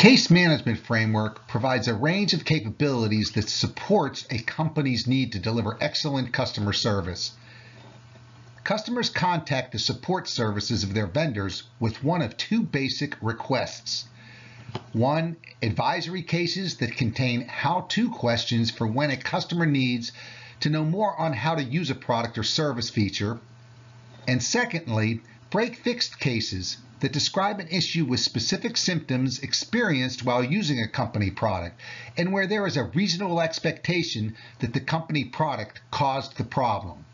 case management framework provides a range of capabilities that supports a company's need to deliver excellent customer service. Customers contact the support services of their vendors with one of two basic requests. One, advisory cases that contain how-to questions for when a customer needs to know more on how to use a product or service feature. And secondly, break-fix cases that describe an issue with specific symptoms experienced while using a company product and where there is a reasonable expectation that the company product caused the problem.